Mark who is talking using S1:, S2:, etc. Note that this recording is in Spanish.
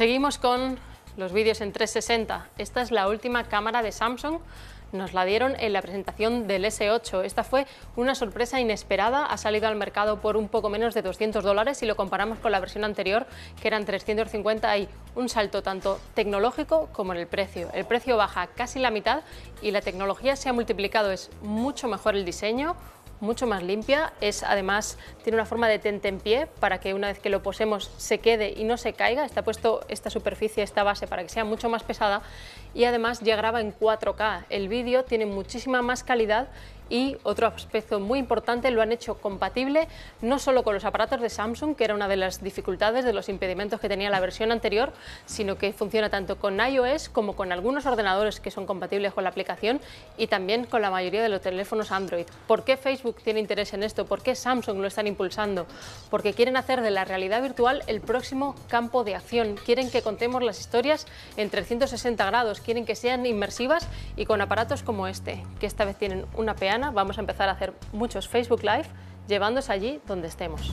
S1: Seguimos con los vídeos en 360. Esta es la última cámara de Samsung. Nos la dieron en la presentación del S8. Esta fue una sorpresa inesperada. Ha salido al mercado por un poco menos de 200 dólares. Si lo comparamos con la versión anterior, que eran 350, hay un salto tanto tecnológico como en el precio. El precio baja casi la mitad y la tecnología se ha multiplicado. Es mucho mejor el diseño, mucho más limpia, es además tiene una forma de tente en pie para que una vez que lo posemos se quede y no se caiga, está puesto esta superficie, esta base para que sea mucho más pesada. Y además ya graba en 4K. El vídeo tiene muchísima más calidad y otro aspecto muy importante, lo han hecho compatible no solo con los aparatos de Samsung, que era una de las dificultades, de los impedimentos que tenía la versión anterior, sino que funciona tanto con iOS como con algunos ordenadores que son compatibles con la aplicación y también con la mayoría de los teléfonos Android. ¿Por qué Facebook tiene interés en esto? ¿Por qué Samsung lo están impulsando? Porque quieren hacer de la realidad virtual el próximo campo de acción. Quieren que contemos las historias en 360 grados, quieren que sean inmersivas y con aparatos como este, que esta vez tienen una peana vamos a empezar a hacer muchos Facebook Live llevándose allí donde estemos.